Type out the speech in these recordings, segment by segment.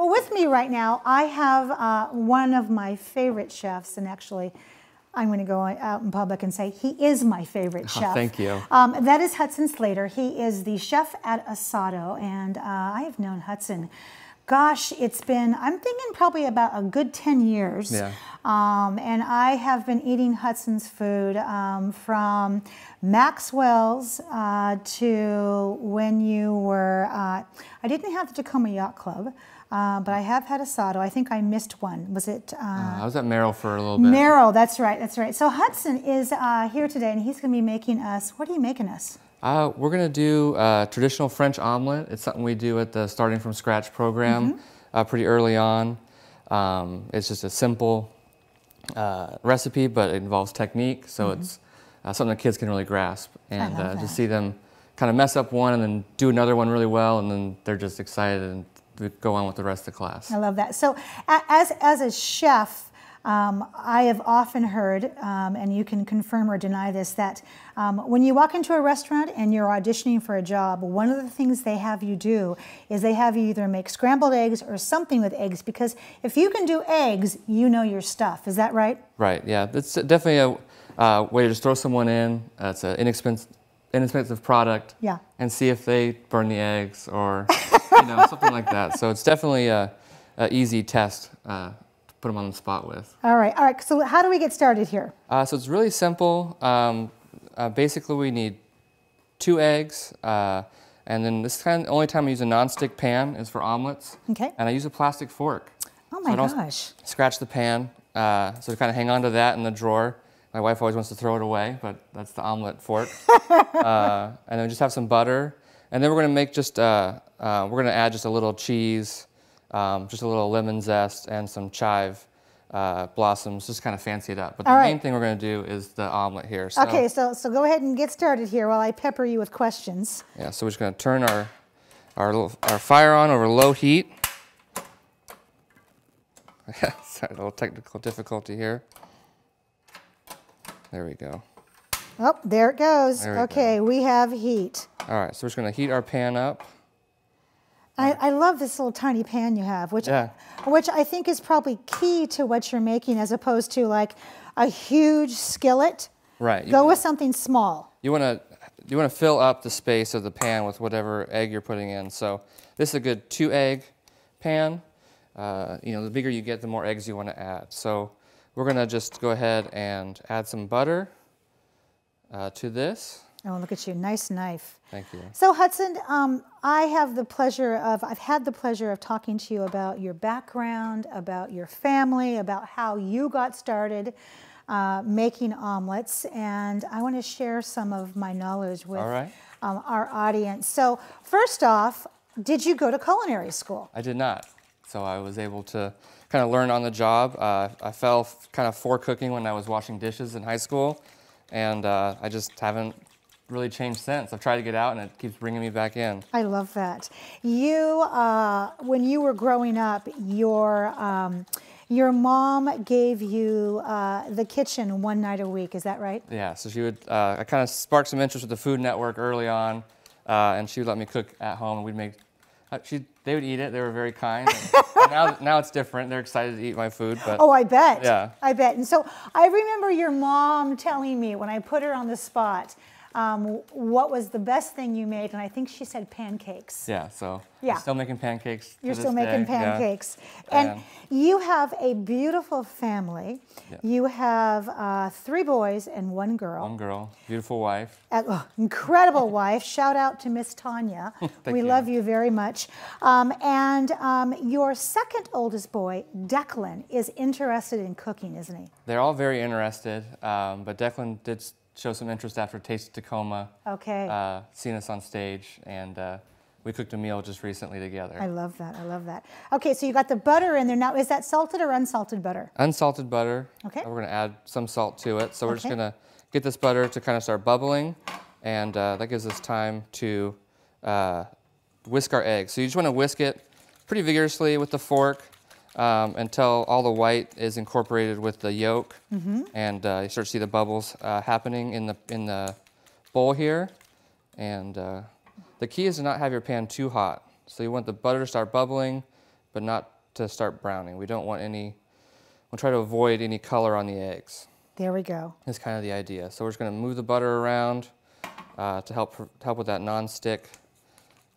Well, with me right now, I have uh, one of my favorite chefs, and actually, I'm going to go out in public and say he is my favorite Oh, chef. thank you. Um, that is Hudson Slater. He is the chef at Asado, and uh, I have known Hudson. Gosh, it's been, I'm thinking probably about a good 10 years. Yeah. Um, and I have been eating Hudson's food um, from Maxwell's uh, to when you were, uh, I didn't have the Tacoma Yacht Club, uh, but I have had Asado. I think I missed one. Was it? Uh, I was at Merrill for a little bit. Merrill, that's right, that's right. So Hudson is uh, here today, and he's going to be making us. What are you making us? Uh, we're gonna do uh, traditional French omelet. It's something we do at the starting from scratch program Mm-hmm. uh, pretty early on. Um, it's just a simple uh, recipe, but it involves technique, so it's uh, something that kids can really grasp. And uh, just see them kind of mess up one and then do another one really well, and then they're just excited and go on with the rest of the class. I love that. So, as as a chef, um, I have often heard, um, and you can confirm or deny this, that um, when you walk into a restaurant and you're auditioning for a job, one of the things they have you do is they have you either make scrambled eggs or something with eggs because if you can do eggs, you know your stuff. Is that right? Right. Yeah. That's definitely a uh, way to just throw someone in. Uh, it's an inexpensive, inexpensive product. Yeah. And see if they burn the eggs or you know something like that. So it's definitely a, a easy test uh, to put them on the spot with. All right. All right. So, how do we get started here? Uh, so it's really simple. Um, uh, basically, we need two eggs. Uh, and then this kind the only time I use a nonstick pan is for omelets. Okay. And I use a plastic fork. Oh So my don't gosh. Scratch the pan. Uh, so to kind of hang on to that in the drawer. My wife always wants to throw it away, but that's the omelet fork. uh, and then we just have some butter. And then we're gonna make just, uh, uh, we're gonna add just a little cheese, um, just a little lemon zest and some chive uh, blossoms, just kind of fancy it up. But the All main thing we're gonna do is the omelet here. So, Okay. So, so go ahead and get started here while I pepper you with questions. Yeah, so we're just gonna turn our, our, little, our fire on over low heat. Sorry, a little technical difficulty here. There we go. Oh, there it goes. There we okay, we have heat. All right, so we're just gonna heat our pan up. I, I love this little tiny pan you have, which Yeah. which I think is probably key to what you're making, as opposed to like a huge skillet. Right. You, Go with something small. you wanna you wanna fill up the space of the pan with whatever egg you're putting in. So this is a good two egg pan. Uh, you know, the bigger you get, the more eggs you want to add. So we're gonna just go ahead and add some butter uh, to this. Oh, look at you, nice knife. Thank you. So Hudson, um, I have the pleasure of I've had the pleasure of talking to you about your background, about your family, about how you got started uh, making omelets, and I want to share some of my knowledge with right. um, our audience. So first off, did you go to culinary school? I did not. So I was able to kind of learn on the job. Uh, I fell f- kind of for cooking when I was washing dishes in high school, and uh, I just haven't really changed since. I've tried to get out, and it keeps bringing me back in. I love that. You, uh, when you were growing up, your um, your mom gave you uh, the kitchen one night a week. Is that right? Yeah. So she would. Uh, I kind of sparked some interest with the Food Network early on, uh, and she would let me cook at home, and we'd make. Uh, she, they would eat it. They were very kind. Now, now it's different. They're excited to eat my food, but Oh, I bet. Yeah. I bet. And so I remember your mom telling me when I put her on the spot um, what was the best thing you made, and I think she said pancakes. yeah. So Yeah. I'm still making pancakes. You're still making day, yeah. pancakes. And And- you have a beautiful family. Yeah. You have uh, three boys and one girl. One girl, beautiful wife. Uh, oh, incredible wife. Shout out to Miss Tanya. we you. love you very much. Um, and um, your second oldest boy, Declan, is interested in cooking, isn't he? They're all very interested, um, but Declan did show some interest after Taste of Tacoma, Okay. uh, seeing us on stage, and uh, we cooked a meal just recently together. I love that. I love that. Okay, so you got the butter in there. Now, is that salted or unsalted butter? Unsalted butter. Okay. We're gonna add some salt to it. So we're just gonna get this butter to kind of start bubbling, and uh, that gives us time to uh, whisk our eggs. So you just wanna whisk it pretty vigorously with the fork um, until all the white is incorporated with the yolk, and uh, you start to see the bubbles uh, happening in the in the bowl here. And uh, the key is to not have your pan too hot. So you want the butter to start bubbling, but not to start browning. We don't want any, we'll try to avoid any color on the eggs. There we go. That's kind of the idea. So we're just going to move the butter around uh, to help, help with that non-stick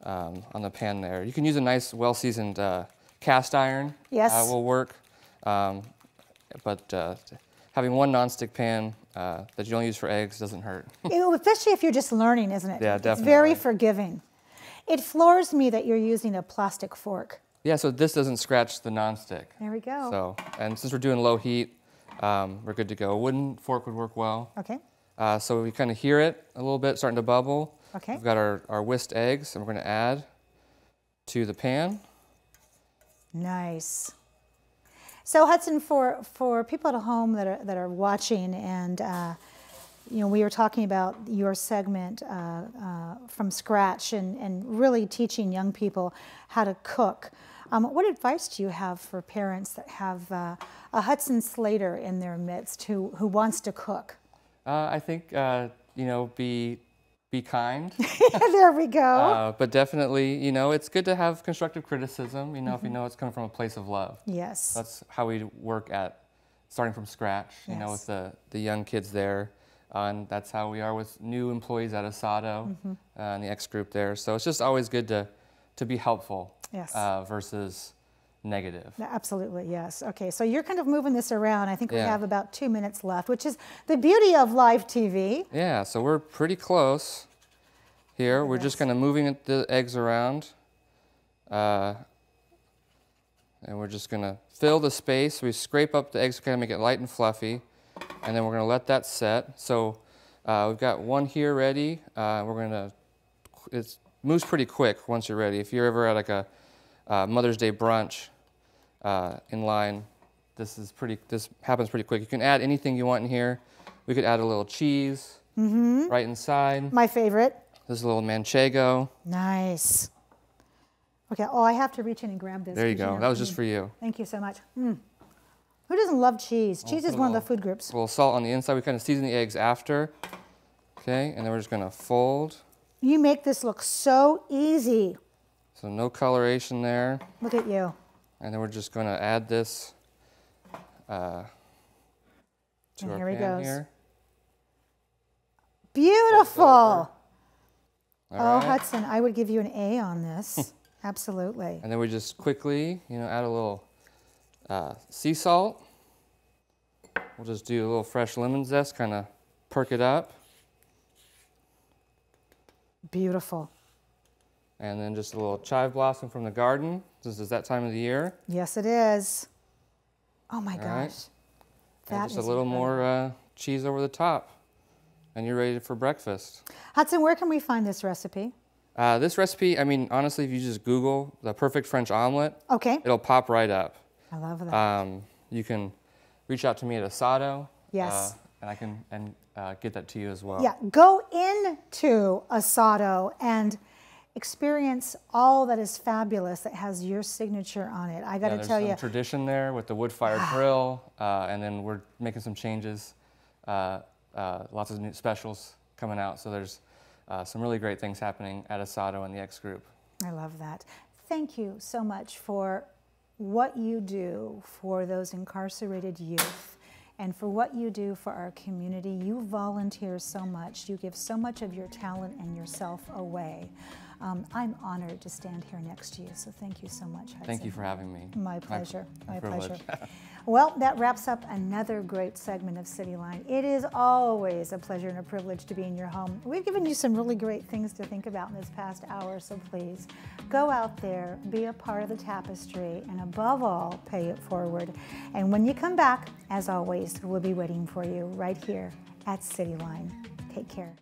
um, on the pan there. You can use a nice, well-seasoned uh, cast iron. Yes. Uh, will work. Um, but uh, having one non-stick pan uh, that you only use for eggs doesn't hurt. Especially if you're just learning, isn't it? Yeah, definitely. It's very forgiving. It floors me that you're using a plastic fork. yeah, so this doesn't scratch the non-stick. There we go. So, and since we're doing low heat, um, we're good to go. A wooden fork would work well. Okay. Uh, so we kind of hear it a little bit starting to bubble. Okay. We've got our, our whisked eggs, and we're going to add to the pan. Nice. So Hudson, for, for people at home that are, that are watching and, uh, you know, we were talking about your segment uh, uh, from scratch and, and really teaching young people how to cook. Um, what advice do you have for parents that have uh, a Hudson Slater in their midst who, who wants to cook? Uh, I think uh, you know, be be kind, there we go. uh, but definitely, you know, it's good to have constructive criticism. You know, if you know it's coming from a place of love. yes. That's how we work at starting from scratch. You know, with the the young kids there, uh, and that's how we are with new employees at Asado Mm-hmm. uh, and the X group there. So it's just always good to to be helpful Yes. uh, versus negative. Absolutely, yes. Okay, so you're kind of moving this around. I think we have about two minutes left, which is the beauty of live TV. Yeah, so we're pretty close here. We're just kind of moving the eggs around. Uh, and we're just going to fill the space. We scrape up the eggs, kind of make it light and fluffy. And then we're going to let that set. So uh, we've got one here ready. Uh, we're going to, it moves pretty quick once you're ready. If you're ever at like a uh, Mother's Day brunch uh, in line, this is pretty, this happens pretty quick. You can add anything you want in here. We could add a little cheese right inside. My favorite. There's a little manchego. Nice. Okay, oh, I have to reach in and grab this. There you go. know- That was just mm, for you. Thank you so much. Mm. Who doesn't love cheese? Cheese is one of the food groups. A little salt on the inside. We kind of season the eggs after. Okay, and then we're just gonna fold. You make this look so easy. So no coloration there. Look at you. And then we're just gonna add this uh, to And our here he pan goes. here. Beautiful. All Oh, right. Hudson, I would give you an A on this. Absolutely. And then we just quickly, you know, add a little uh, sea salt. We'll just do a little fresh lemon zest, kind of perk it up. Beautiful. And then just a little chive blossom from the garden. This is that time of the year. Yes, it is. Oh my All right. gosh. And That just a little incredible. more uh, cheese over the top. And you're ready for breakfast. Hudson, where can we find this recipe? Uh, this recipe, I mean, honestly, if you just Google the perfect French omelet, Okay. it'll pop right up. I love that. Um, you can reach out to me at Asado. Yes. Uh, and I can and uh, get that to you as well. yeah, go into Asado and experience all that is fabulous that has your signature on it. I got to there's tell some you, tradition there with the wood-fired grill, uh, and then we're making some changes. Uh, uh, lots of new specials coming out, so there's uh, some really great things happening at Asado and the X Group. I love that. Thank you so much for what you do for those incarcerated youth and for what you do for our community. You volunteer so much, you give so much of your talent and yourself away. Um, I'm honored to stand here next to you, so thank you so much. Hudson. Thank you for having me. My pleasure. My, privilege. pleasure. well, that wraps up another great segment of CityLine. It is always a pleasure and a privilege to be in your home. We've given you some really great things to think about in this past hour, so please go out there, be a part of the tapestry, and above all, pay it forward. And when you come back, as always, we'll be waiting for you right here at CityLine. Take care.